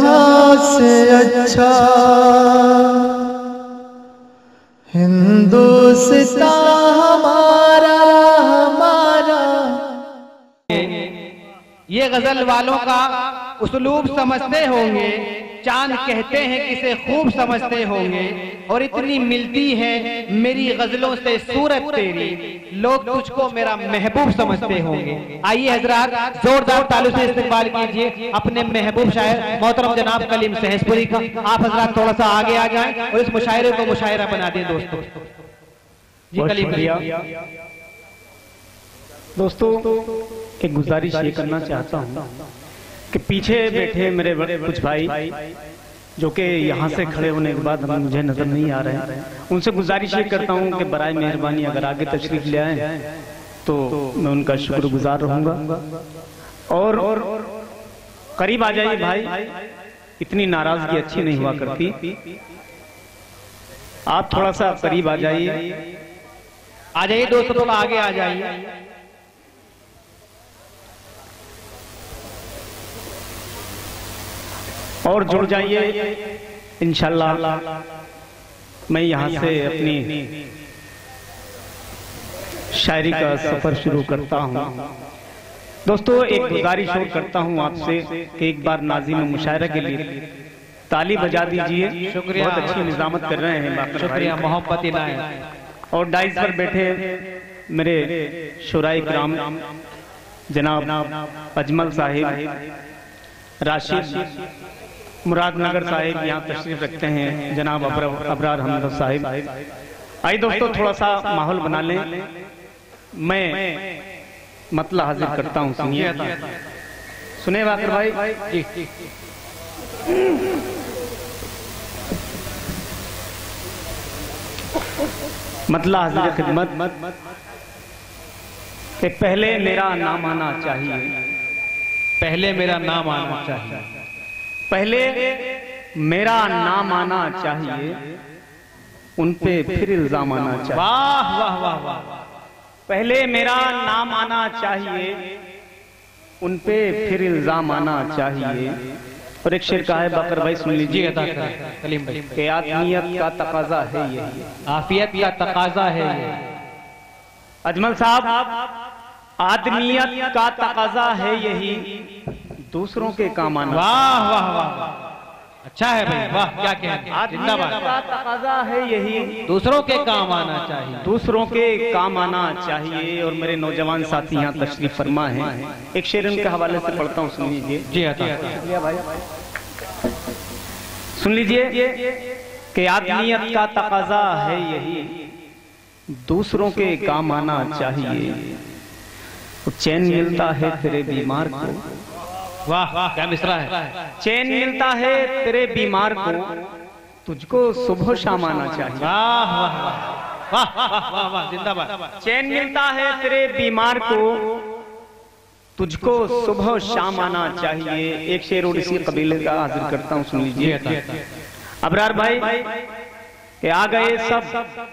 जहाँ से अच्छा। हिंदुस्तान हमारा हमारा। ये गज़ल वालों का उसलूब समझते होंगे। चाँद कहते हैं किसे खूब समझते होंगे और इतनी मिलती है मेरी गजलों से सूरत तेरी। लोग तुझको मेरा महबूब समझते होंगे। आइए हजरात जोरदार तालू से इस्तेमाल कीजिए अपने महबूब शायर मोहतरम जनाब कलीम सहसपुरी का। आप हजरात थोड़ा सा आगे आ जाएँ और इस मुशायरे को मुशायरा बना दें दोस्तों। जी कलीम दोस्तों एक गुजारिश ये करना चाहता हूँ कि पीछे बैठे मेरे बड़े कुछ भाई जो कि यहाँ से खड़े होने के बाद हम मुझे नज़र नहीं आ रहे हैं। उनसे गुजारिश ये करता हूँ कि बराए मेहरबानी अगर आगे तशरीफ़ ले आए तो मैं उनका शुक्रगुजार रहूँगा। और और करीब आ जाइए भाई इतनी नाराज़गी अच्छी नहीं हुआ करती। आप थोड़ा सा करीब आ जाइए। आ जाइए दोस्तों थोड़ा आगे आ जाइए। और जुड़ जाइए। इंशाल्लाह मैं यहाँ से अपनी शायरी का सफ़र शुरू करता हूँ। दोस्तों एक गुजारिश और करता हूँ आपसे कि एक बार नाजिम मुशायरा के लिए ताली बजा दीजिए। शुक्रिया। बहुत अच्छी निजामत कर रहे हैं शुक्रिया मोहब्बत और डाइस पर बैठे मेरे शुराई ग्राम जनाब अजमल साहिब राशिद। मुरादनगर साहिब यहाँ तशरीफ़ रखते हैं, जनाब अबरार हमद साहिब। आइए दोस्तों, थोड़ा सा माहौल बना लें। मैं मतला हाजिर करता हूँ, सुनिए। सुने वाकर भाई। मतला हाजिर खिदमत। पहले मेरा नाम आना चाहिए। पहले मेरा नाम आना चाहिए। पहले मेरा नाम आना चाहिए उन पे फिर इल्ज़ाम आना चाहिए। वाह वाह वाह वाह। पहले मेरा नाम आना चाहिए उन पे फिर इल्ज़ाम आना चाहिए। और एक शेर का है बकर भाई सुन लीजिए। भाई। कि आदमियत का तकाजा है यही आफियत का तकाजा है ये। अजमल साहब आदमियत का तकाजा है यही। दूसरों के काम आना। वाह वाह वाह अच्छा है भाई वाह क्या कहते हैं जिंदाबाद। तकाजा है। यही दूसरों के काम आना चाहिए। दूसरों के काम आना चाहिए। और मेरे नौजवान साथी यहाँ तशरीफ़ फरमा हैं। एक शेर उनके हवाले से पढ़ता हूँ सुन लीजिए। जी अदा सुन लीजिए कि आदमियत का तकाजा है यही। दूसरों के काम आना चाहिए। चैन मिलता है तेरे बीमार को। वाह वाह क्या मिसरा है चैन मिलता है तेरे बीमार को तुझको सुबह शाम आना चाहिए वाह वाह वाह वाह वाह वाह वाह जिंदाबाद चैन मिलता है तेरे बीमार को तुझको सुबह शाम आना चाहिए एक शेर और इसी कबीले का हाजिर करता हूँ सुन लीजिए अबरार भाई कि आ गए सब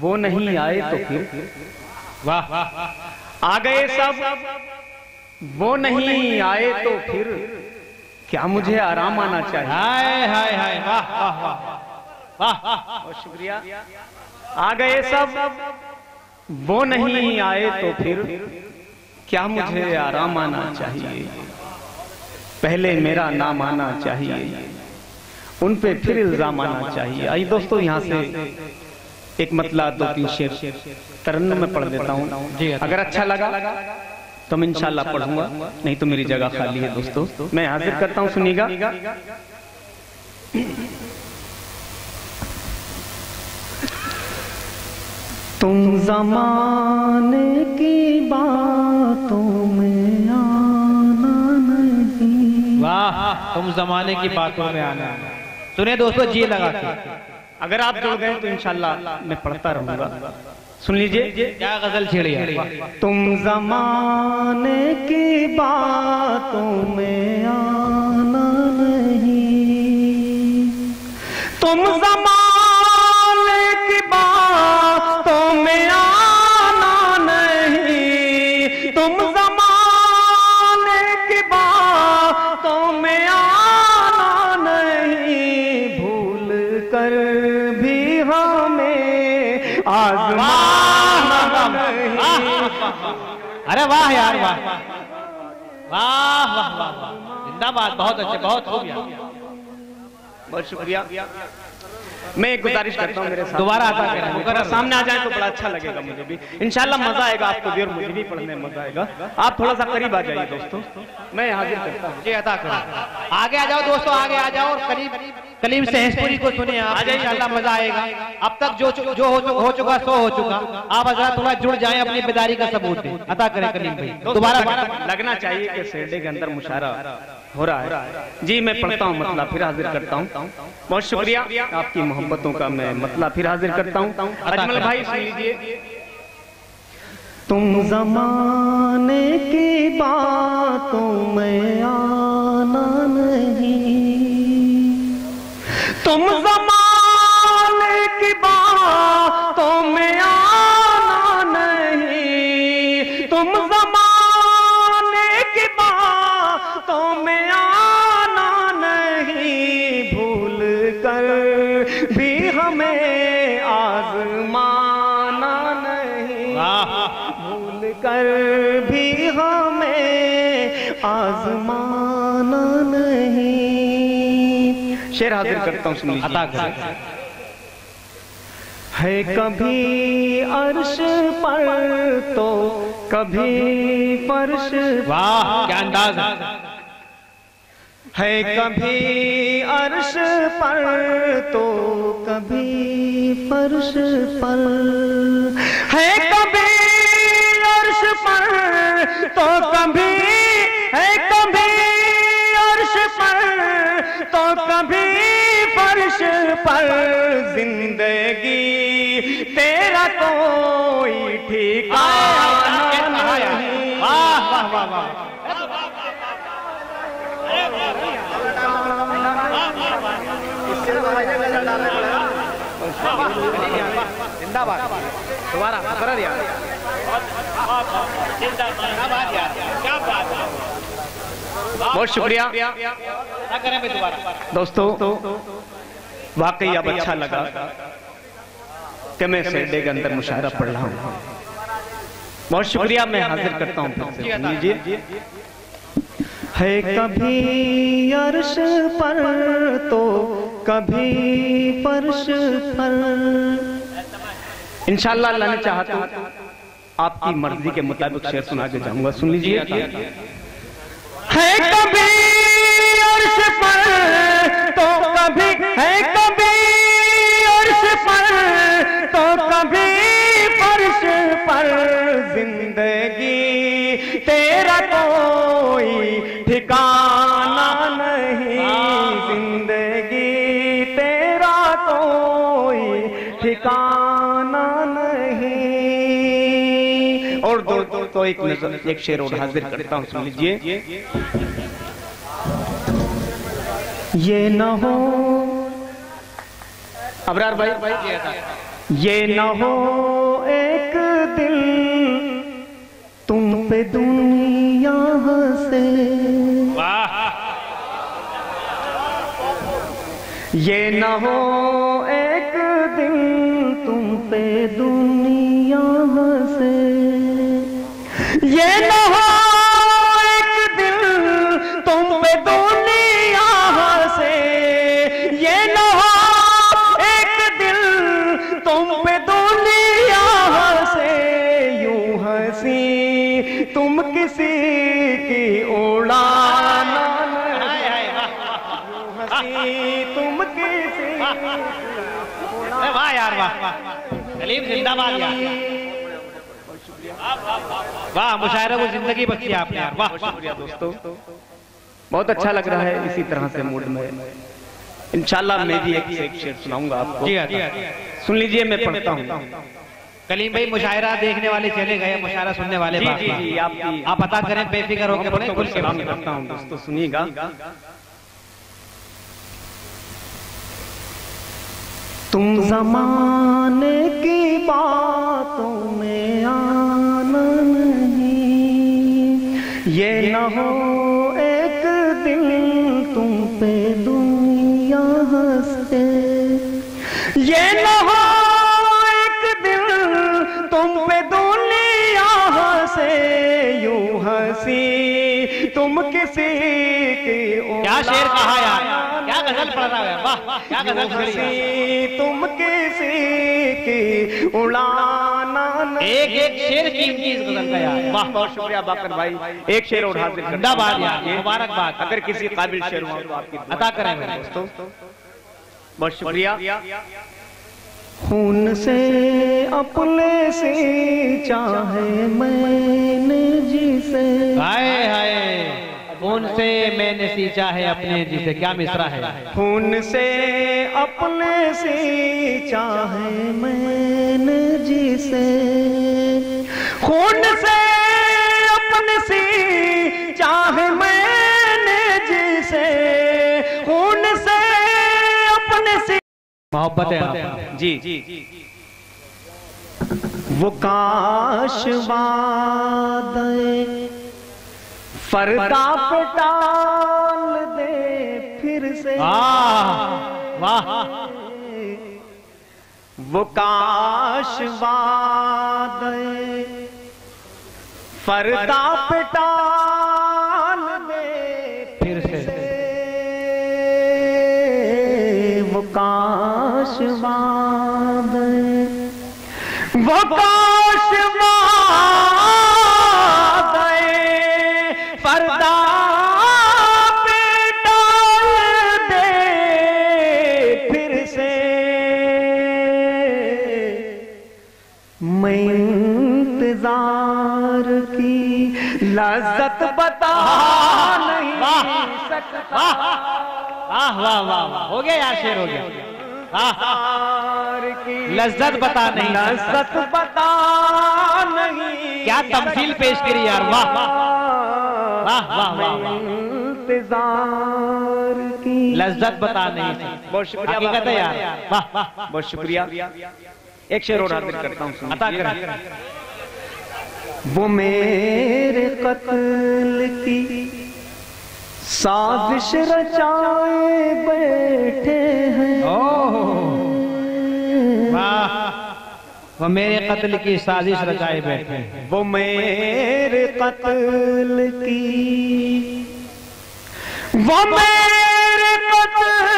वो नहीं आए तो फिर वाह वाह आ गए सब वो नहीं आए तो फिर क्या मुझे आराम आना चाहिए? हाय हाय हाय वाह वाह वाह बहुत शुक्रिया। आ गए सब। वो नहीं आए तो फिर क्या मुझे आराम आना चाहिए? पहले मेरा नाम आना चाहिए। उन पे फिर इल्ज़ाम आना चाहिए। आई दोस्तों यहाँ से एक मतला दो तीन शेर तरन्नुम में पढ़ देता हूँ। अगर अच्छा लगा तो मैं इंशाल्लाह पढ़ूँगा नहीं तो मेरी जगह खाली है दोस्तों। मैं हाजिर करता हूँ सुनिएगा। तुम जमाने की बातों में आना नहीं। वाह तुम जमाने की बातों में आना। सुने दोस्तों जी लगा के। अगर आप जुड़ गए तो इंशाल्लाह मैं पढ़ता रहूँगा। सुन लीजिए। क्या गज़ल छेड़ी है तुम जमाने की बातों में आना नहीं। तुम जमाने अरे वाह यार वाह वाह वाह वाह जिंदाबाद बहुत अच्छे बहुत खूब बहुत शुक्रिया मैं एक गुजारिश करता हूँ मेरे साथ दोबारा आता करें, अगर। सामने आ जाए तो बड़ा अच्छा लगेगा मुझे भी। इंशाल्लाह मज़ा आएगा आपको भी और मुझे भी पढ़ने में मज़ा आएगा। आप थोड़ा सा करीब आ जाइए दोस्तों। मैं हाजिर करता हूँ। जी अता करो। आगे आ जाओ दोस्तों आगे आ जाओ और करीब कलीम सहसपुरी को सुने आप। जाइए। इंशाल्लाह मज़ा आएगा। अब तक जो जो हो, चुका सो हो चुका। आप अगर थोड़ा जुड़ जाए अपनी बेदारी का सबूत अता करें कलीम भाई। दोबारा दोबारा लगना चाहिए कि सेडे के अंदर मुशारा हो रहा है। जी मैं पढ़ता हूँ मतला फिर हाजिर करता हूँ। बहुत शुक्रिया। आपकी मोहब्बतों का मैं मतला फिर हाजिर करता हूँ। अजमल भाई सुन लीजिए तुम जमाने की बातों में आना नहीं। तुम शेर हाजिर करता हूँ सुन लीजिए। है कभी अर्श पर तो कभी फर्श वाह क्या अंदाज है कभी अर्श पर तो कभी फर्श पर। है कभी अर्श पर तो कभी जिंदाबाद दोबारा बहुत शुक्रिया। दोस्तों, वाकई अब अच्छा लगा कि मैं सेडे के अंदर मुशायरा पढ़ रहा हूँ। बहुत शुक्रिया मैं हाजिर करता हूँ लीजिए है कभी अर्श पर तो कभी फर्श पर। इंशाल्लाह अल्लाह ने चाहा तो आपकी मर्ज़ी के मुताबिक शेर सुना के जाऊँगा। सुन लीजिए। है कभी अर्श पर तो कभी है तो एक नज़र एक शेर और हाजिर करता हूँ सुन लीजिए। ये न हो। अबरार भाई। ये न हो एक दिन तुम पे दुनिया से। ये न हो एक दिन तुम पे दुनिया वाह यार जिंदाबाद यार। वाह मुशायरे को ज़िंदगी है आपने यार। वाह शुक्रिया दोस्तों। बहुत अच्छा लग रहा है इसी तरह से मूड में। इंशाल्लाह मैं भी एक से एक शेर सुनाऊँगा आपको। हाँ सुन लीजिए मैं पढ़ता हूँ। कलीम भाई मुशायरा देखने वाले चले गए मुशायरा सुनने वाले जी जी आप पता करें बेफिक्र होकर खुल के करता हूँ दोस्तों सुनिएगा। तुम जमाने की बातों में आना नहीं। ये न हो रहा है। वाह क्या गज़ल है तुम किसी की उड़ाना एक एक शेर कीमती इस गज़ल का यार। वाह बहुत शुक्रिया बाकर भाई। एक शेर और जिंदाबाद यार मुबारकबाद। अगर किसी काबिल शेर हुआ तो आपकी। अता करें मेरे दोस्तों। बहुत शुक्रिया। खून से अपने से चाहे मैंने जिसे हाय हाय। कौन से मैंने सींचा है अपने जिसे क्या मिसरा है? खून से अपने से चाहे मैंने जिसे। खून से अपने से चाहे मैंने जिसे। खून से अपने से मोहब्बत है। जी जी। वो काश वादे फरदा पे दे फिर से। वाह वाह। वो काश वादे फरदा पे दे फिर से। वो काश वादे वो काश लज्जत बता नहीं सकता। वाह वाह वाह वाह हो गया यार शेर हो गया। लज्जत बता नहीं लज्जत बता नहीं क्या तमसील पेश करी यार वाह वाह वाह। वाह इंतज़ार की लज्जत बता नहीं बहुत शुक्रिया हकीकत है यार वाह वाह। बहुत शुक्रिया। एक शेर और हाजिर करता हूँ। अता करें। वो मेरे कत्ल की साजिश रचाए बैठे हैं। वो मेरे कत्ल की साजिश रचाए बैठे हैं। वो मेरे कत्ल की। वो मेरे कत्ल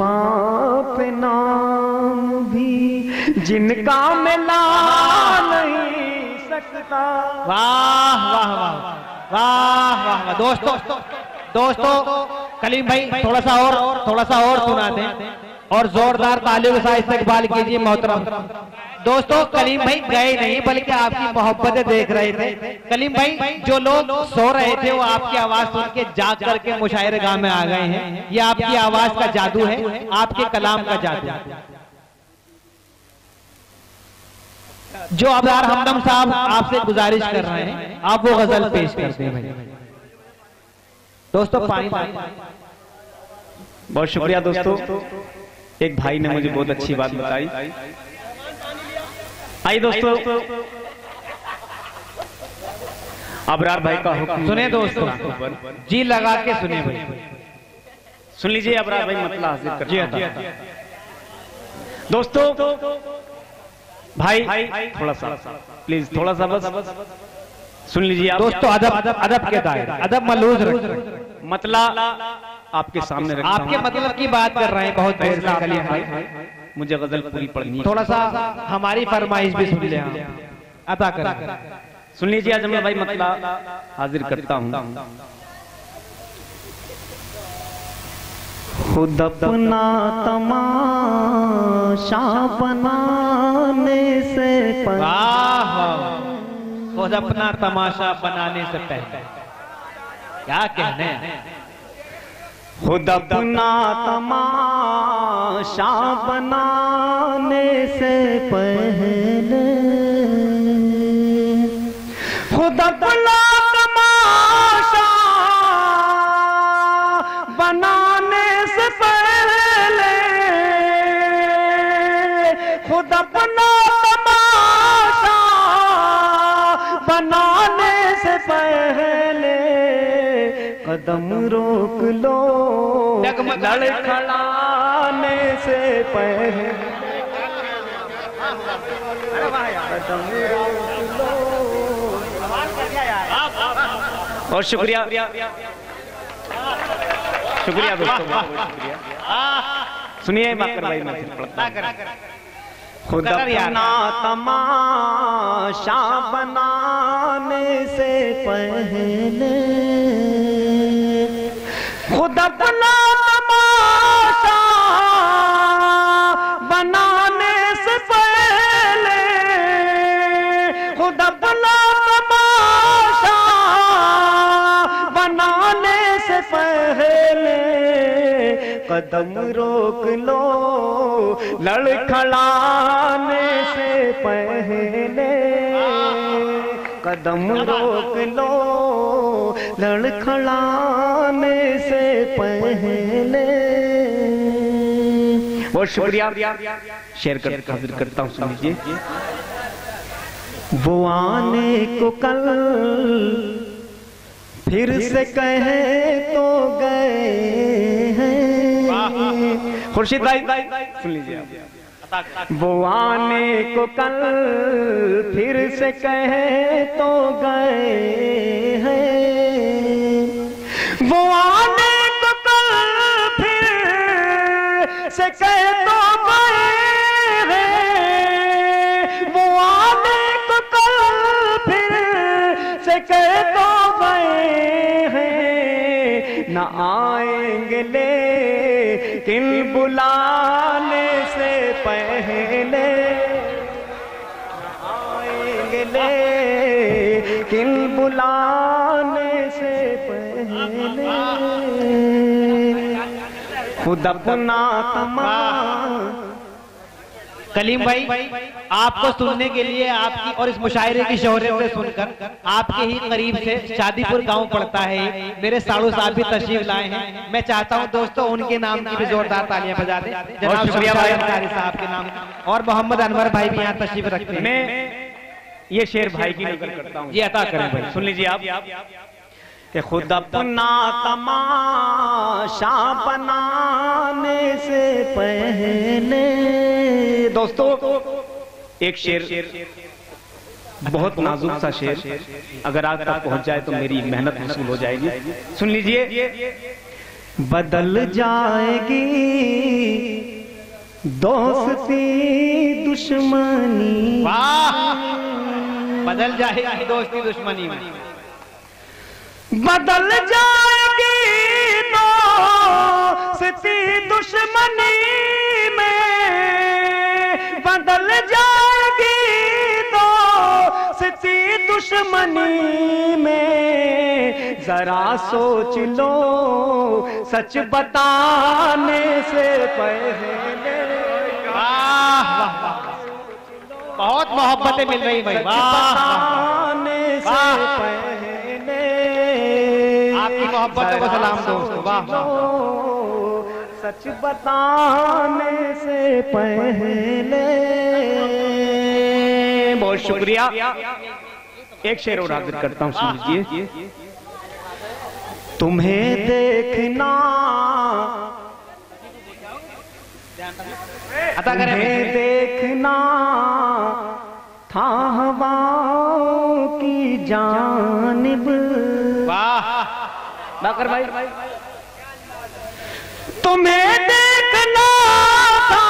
ज़ुबान पे नाम भी जिनका मिला नहीं सकता। वाह वाह वाह वाह वाह वाह। दोस्तों दोस्तों, कलीम भाई थोड़ा सा और थोड़ा सा और सुना दें। और जोरदार तालियों के साथ इस्तकबाल कीजिए, मोहतरम। दोस्तों, कलीम भाई गए नहीं, बल्कि आपकी मोहब्बत देख रहे थे। कलीम भाई, जो लोग सो रहे थे, वो आपकी आवाज़ सुन के जाग करके मुशायरे गाह में आ गए हैं। ये आपकी आवाज़ का जादू है, आपके कलाम का जादू जो अबदार हमदम साहब आपसे गुजारिश कर रहे हैं, आप वो गज़ल पेश करते हैं दोस्तों, पानी बहुत शुक्रिया दोस्तों। एक भाई ने मुझे बहुत अच्छी बात बताई। आई दोस्तों। अबरार भाई का हुक्म सुने दोस्तों। जी लगा के सुने भाई। सुन लीजिए अबरार भाई मतलब हाजिर कर जी हाँ। दोस्तों भाई थोड़ा सा प्लीज़ थोड़ा सा बस। सुन लीजिए आप। दोस्तों अदब अदब अदब के दायरे। अदब मलूज रखें। मतलब आपके सामने आपके मतलब की बात कर रहे हैं बहुत देर से मुझे गज़ल पूरी पढ़नी है। थोड़ा सा हमारी फरमाइश भी सुन ले। अता करें सुन लीजिए अजमल भाई मतलब हाजिर करता हूँ खुद अपना तमाशा बनाने से पहले वाह। खुद अपना तमाशा बनाने से पहले क्या कहने खुद अपना तमाशा बनाने से पहले। खुद अपना लड़खड़ाने से पहले और शुक्रिया। शुक्रिया दोस्तों सुनिए मैं। फिर खुद अपना तमाशा बनाने से पहले खुद अपना कदम रोक लो। लड़खड़ाने से पहले कदम रोक लो। लड़खड़ाने से पहले। बहुत शुक्रिया। शेयर कर, हाजिर करता हूँ सुन वो आने को कल फिर से कहे तो गए। खुर्शीद भाई। सुन लीजिए वो आने को कल फिर से कहे तो गए हैं। वो आने को कल फिर से कहे तो गए हैं। वो आने को कल फिर से कहे तो गए हैं। न आएँगे लेकिन बुलाने से पहले आएँगे लेकिन बुलाने से पहले खुद अपना तमा कलीम भाई आपको सुनने के लिए आपकी और इस मुशायरे की शोहरत से सुनकर आपके ही करीब से शादीपुर गाँव पड़ता है। मेरे साड़ू साहब भी तशरीफ़ लाए हैं। मैं चाहता हूँ दोस्तों उनके नाम की भी जोरदार तालियाँ बजा दें। जनाब शुक्रिया भाई। साहब के नाम और मोहम्मद अनवर भाई भी यहाँ तशरीफ़ रखते हैं। मैं ये शेर भाई की नकल करता हूँ। जी अता करें भाई। सुन लीजिए आप। कि खुद अपना तमाशा बनाने से पहले। दोस्तों, एक शेर, बहुत नाजुक सा शेर। अगर आज तक पहुँच जाए तो मेरी मेहनत वसूल हो जाएगी। सुन लीजिए। बदल जाएगी दोस्ती, दुश्मनी। वाह! बदल जाएगी दोस्ती, दुश्मनी बदल जाएगी दोस्ती दुश्मनी में। बदल जाएगी दोस्ती दुश्मनी में। जरा सोच लो सच बताने से पहले। वाह वाह वाह बहुत मोहब्बतें मिल रही भाई। वाह बताने से पहले। मोहब्बतों को सलाम दोस्तों वाह सच बताने से पहले बहुत शुक्रिया। एक शेर और हाजिर करता हूँ सुन लीजिए तुम्हें देखना अता करें तुम्हें देखना था हवाओं की जानिब बाकर भाई। तुम्हें देखना था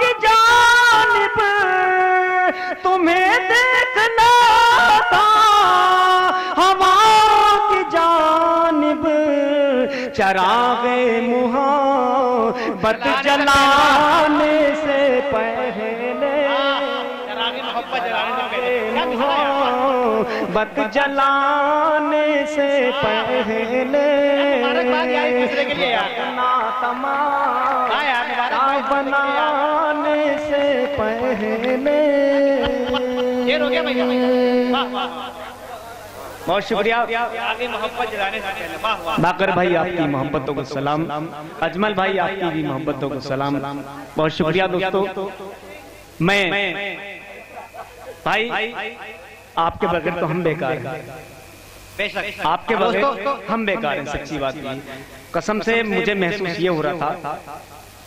की जानिब। तुम्हें देखना था की जानिब। चरागे मुहाबत जलाने एक दूसरे के लिए यार। बनाने से पहले हो। बहुत शुक्रिया। आगे मोहब्बत जलाने से पहले। वाह बाकर भाई आपकी मोहब्बतों को सलाम। अजमल भाई आपकी भी मोहब्बतों को सलाम। बहुत शुक्रिया दोस्तों। मैं भाई आपके बगैर तो हम बेकार हैं। बेशक आपके दोस्तों बगैर हम बेकार हैं सच्ची बात ये कसम से मुझे महसूस ये हो रहा था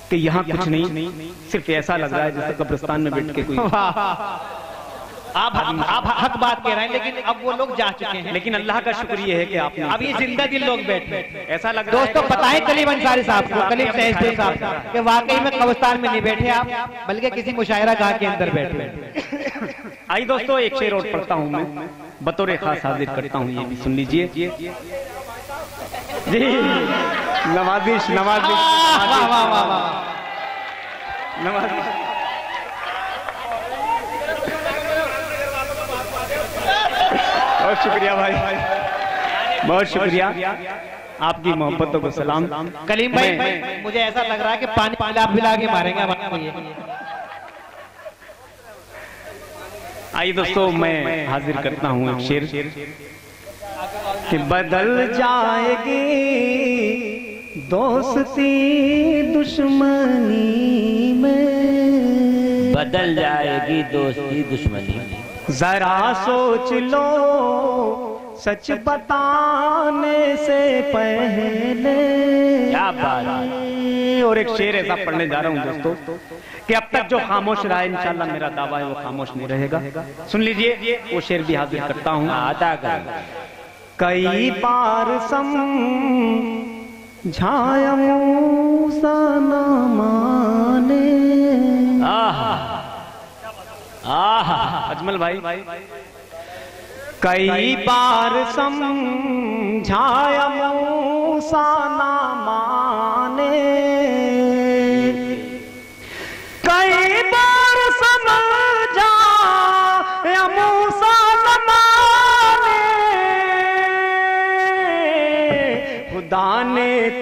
कि यहाँ कुछ नहीं सिर्फ़ ऐसा लग रहा है जैसे कब्रिस्तान में बैठ के कोई आप आप हक बात कह रहे हैं लेकिन अब वो लोग जा चुके हैं। लेकिन अल्लाह का शुक्र ये है कि आपने अब ये ज़िंदा दिल लोग बैठे। ऐसा लग रहा है दोस्तों बताएँ कलीम अंसारी साहब को कलीम सहजपुर साहब कि वाकई में कब्रिस्तान में नहीं बैठे आप बल्कि किसी मुशायरा गाह के अंदर बैठे हैं। आई दोस्तों एक शेर और पढ़ता हूँ मैं। बतौर खास हाजिर करता हूँ ये भी सुन लीजिए। जी नवाजिश नवाजिश। वाह वाह वाह वाह नवाजिश। बहुत शुक्रिया भाई। बहुत शुक्रिया। आपकी मोहब्बतों को सलाम। कलीम भाई मुझे ऐसा लग रहा है कि पानी पिला पिला के मारेंगे हमारे ये आइए दोस्तों मैं हाजिर करता हूँ एक शेर। कि बदल जाएगी दोस्ती दुश्मनी में। बदल जाएगी दोस्ती दुश्मनी में। जरा सोच लो सच बताने से पहले। क्या बात और एक शेर ऐसा पढ़ने जा रहा हूँ दोस्तों। कि अब तक जो खामोश रहा है इंशाल्लाह मेरा दावा है वो खामोश नहीं रहेगा। सुन लीजिए वो शेर भी हाजिर करता हूँ। कर। कई बार सम माने। आहा। आहा। अजमल भाई। कई बार सम झायमू सा न माने।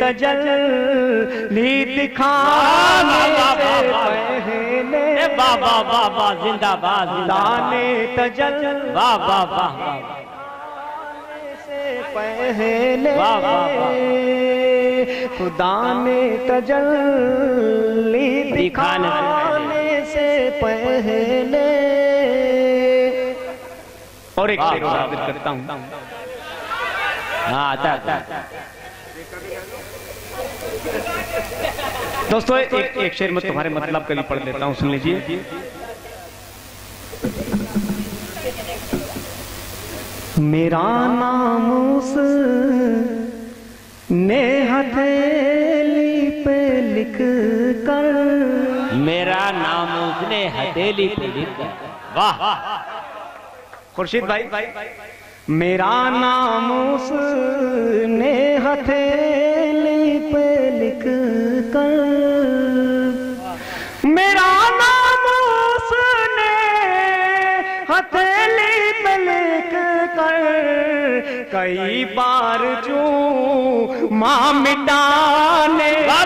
तजल नी दिखा बाबा बाबा जिंदाबाद दाने तजल बाबा बाबा पहले खुदा ने तजल तजल्ली दिखाने से पहले और एक करता हूँ। हाँ आता आता दोस्तों एक एक शेर में तुम्हारे मतलब के लिए पढ़ लेता हूँ सुन लीजिए। मेरा नाम उस ने हथेली पे लिख कर। मेरा नाम उसने हथेली पे लिखा वाह। खुर्शीद भाई। मेरा नाम उस ने हथेली कर मेरा नाम उसने हथेली पे लिख कर कई बार जो माँ मिटाने वाह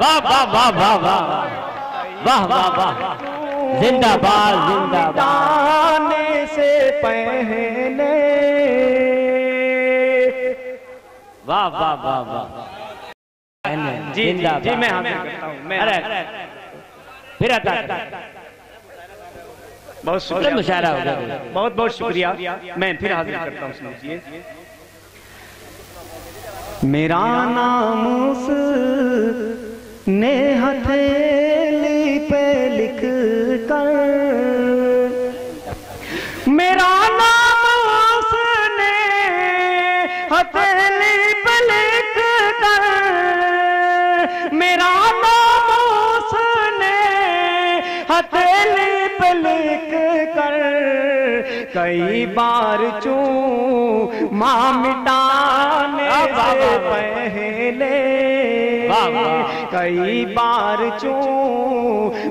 वाह वाह वाह वाह वाह वाह वाह वाह जिंदाबाद जिंदाबाद से पहले वाह वाह वाह वाह जी जी जी मैं हाजिर करता हूँ अरे फिर कर। बहुत शुक्रिया। मुशायरा हो गया। बहुत बहुत शुक्रिया। मैं फिर हाजिर करता हूँ मेरा नाम उस ने हथेली पे लिख कर। मेरा नाम उसने हथेली मेरा नाम उसने हथेली पे लिख कर कई बार चू माँ मिटाने से पहले। कई बार चू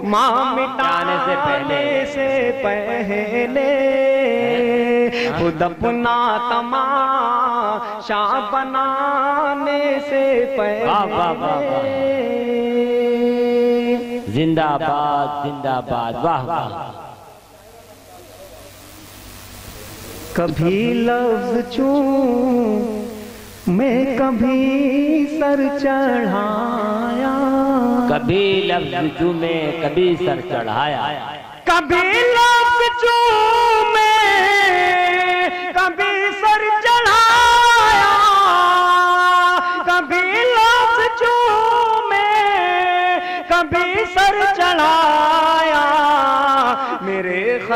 माँ मिटाने से पहले। से पहले खुद अपना तमाशा बनाने से पहले जिंदाबाद जिंदाबाद। वाह वाह। कभी लफ्ज चू मैं कभी सर चढ़ाया। कभी लफ्ज चू मैं कभी सर चढ़ाया। कभी लफ्ज चू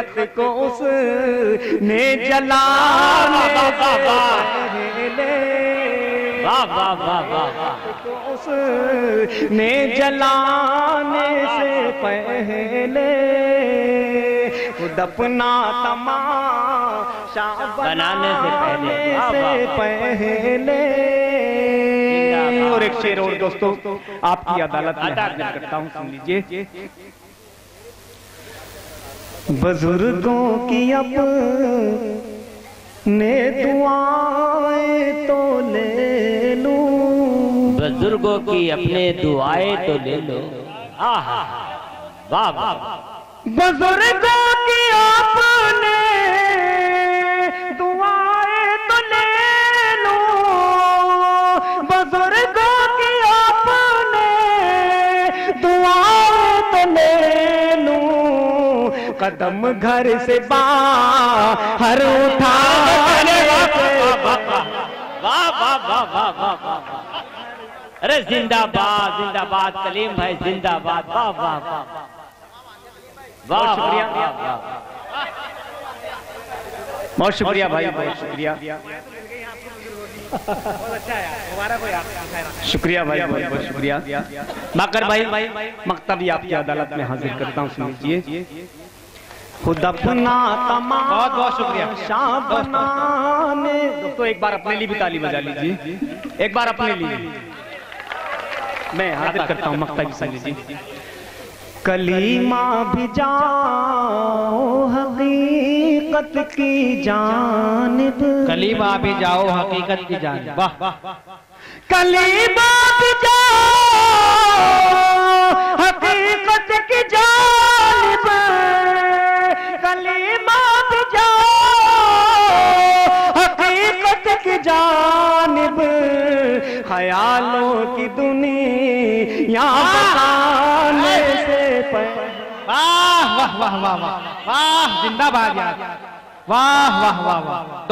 खत को उसने वाह उसने जलाने से पहले। खुद अपना तमाशा बनाने से पहले। से। पहले। और एक शेर और दोस्तों आपकी अदालत में करता हूँ सुन लीजिए। बुज़ुर्गों की अपने दुआएँ तो ले लो। बुज़ुर्गों की अपने दुआएँ तो ले लो। आहा वाह वाह। बुज़ुर्गों की आपने कदम घर से बाहर उठा अरे जिंदाबाद जिंदाबाद कलीम भाई जिंदाबाद वाह वाह वाह शुक्रिया। बहुत शुक्रिया भाई बहुत शुक्रिया शुक्रिया भाई बहुत बहुत शुक्रिया बाकर भाई मकता भी आपकी अदालत में हाजिर करता हूँ सुन लीजिए खुद अपना तमाम बहुत बहुत शुक्रिया। बनाने दोस्तों एक बार अपने लिए भी ताली बजा लीजिए। एक बार अपने लिए। मैं हाजिर करता हूँ मकता भी सुन लीजिए कलीमा भी जाओ हकीकत की जानिब। कलीमा भी जाओ हकीकत की जान वाह। कलीमा भी जाओ दुनिया बताने से वाह वाह वाह वाह वाह वाह जिंदाबाद यार। वाह वाह वाह वाह